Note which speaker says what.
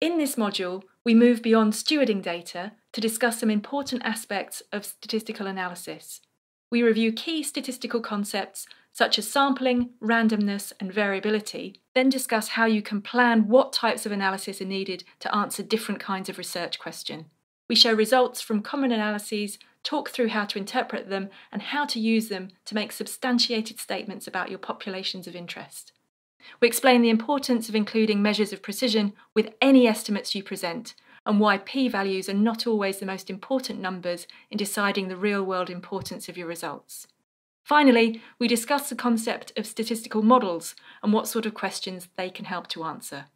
Speaker 1: In this module, we move beyond stewarding data to discuss some important aspects of statistical analysis. We review key statistical concepts such as sampling, randomness, and variability, then discuss how you can plan what types of analysis are needed to answer different kinds of research question. We show results from common analyses, talk through how to interpret them, and how to use them to make substantiated statements about your populations of interest. We explain the importance of including measures of precision with any estimates you present, and why p-values are not always the most important numbers in deciding the real-world importance of your results. Finally, we discuss the concept of statistical models and what sort of questions they can help to answer.